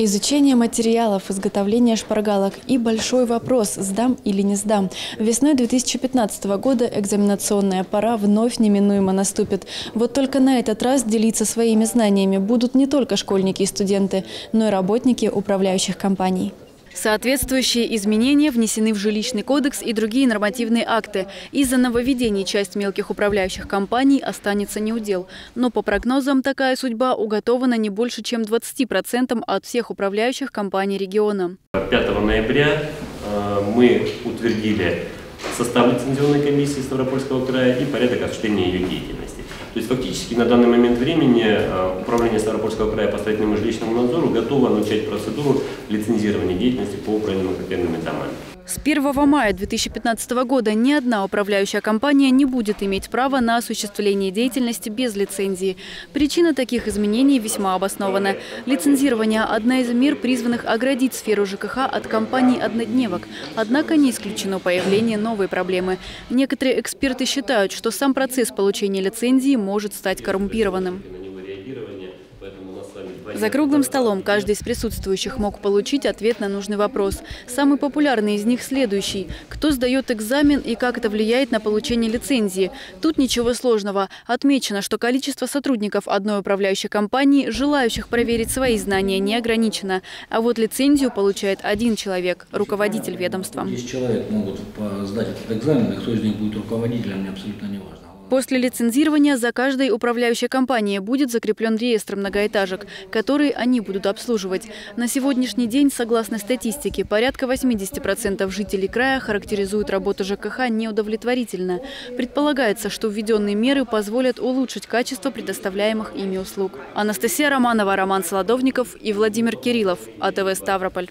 Изучение материалов, изготовление шпаргалок и большой вопрос – сдам или не сдам. Весной 2015 года экзаменационная пора вновь неминуемо наступит. Вот только на этот раз делиться своими знаниями будут не только школьники и студенты, но и работники управляющих компаний. Соответствующие изменения внесены в жилищный кодекс и другие нормативные акты. Из-за нововведений часть мелких управляющих компаний останется неудел. Но по прогнозам такая судьба уготована не больше, чем 20% от всех управляющих компаний региона. 5 ноября э, мы утвердили состав лицензионной комиссии Ставропольского края и порядок осуществления ее деятельности. То есть фактически на данный момент времени э, Управление Ставропольского края по строительному жилищному надзору готово начать процедуру лицензирования деятельности по управлению многоквартирными домами. С 1 мая 2015 года ни одна управляющая компания не будет иметь права на осуществление деятельности без лицензии. Причина таких изменений весьма обоснована. Лицензирование – одна из мер, призванных оградить сферу ЖКХ от компаний-однодневок. Однако не исключено появление новой проблемы. Некоторые эксперты считают, что сам процесс получения лицензии может стать коррумпированным. За круглым столом каждый из присутствующих мог получить ответ на нужный вопрос. Самый популярный из них следующий. Кто сдает экзамен и как это влияет на получение лицензии? Тут ничего сложного. Отмечено, что количество сотрудников одной управляющей компании, желающих проверить свои знания, не ограничено. А вот лицензию получает один человек – руководитель ведомства. 10 человек могут сдать этот экзамен, и кто из них будет руководителем, мне абсолютно не важно. После лицензирования за каждой управляющей компанией будет закреплен реестр многоэтажек, которые они будут обслуживать. На сегодняшний день, согласно статистике, порядка 80% жителей края характеризуют работу ЖКХ неудовлетворительно. Предполагается, что введенные меры позволят улучшить качество предоставляемых ими услуг. Анастасия Романова, Роман Солодовников и Владимир Кириллов. АТВ «Ставрополь».